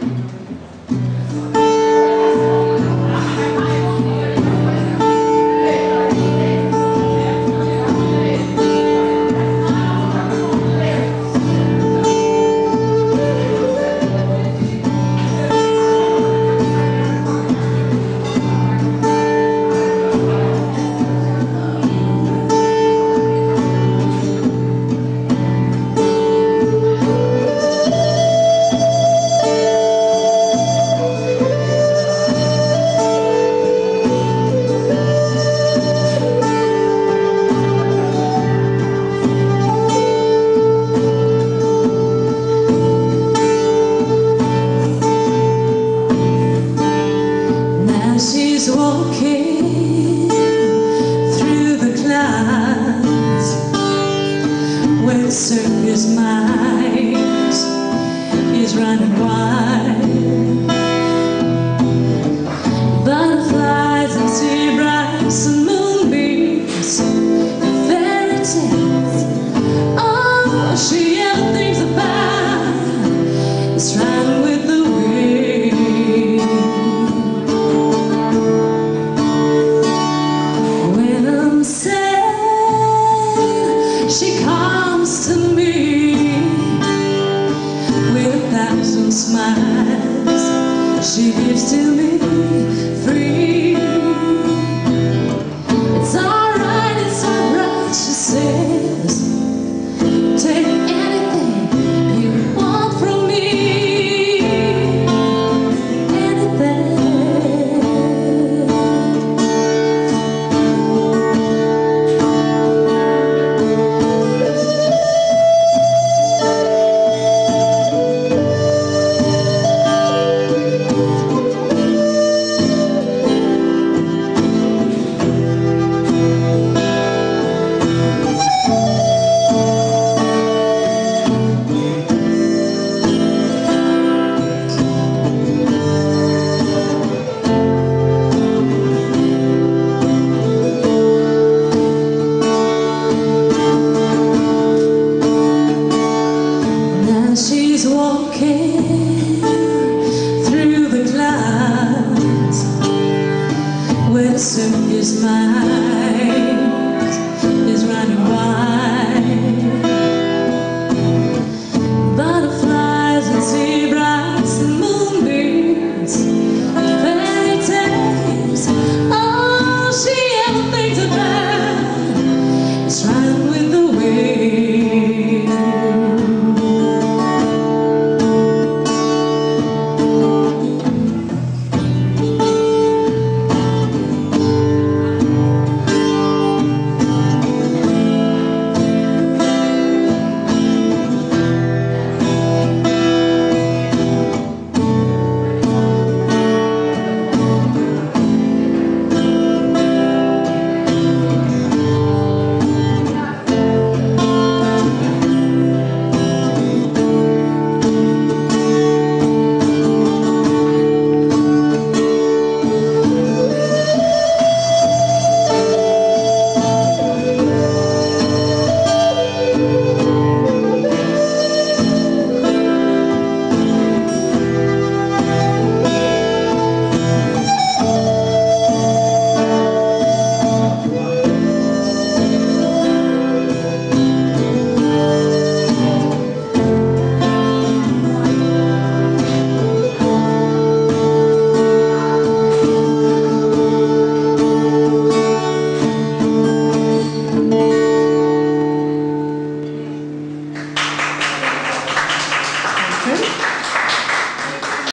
Now walking through the clouds where circus mind is running wild. Butterflies and and moonbeams, fairy tales. All she ever thinks about is riding smiles. She gives to me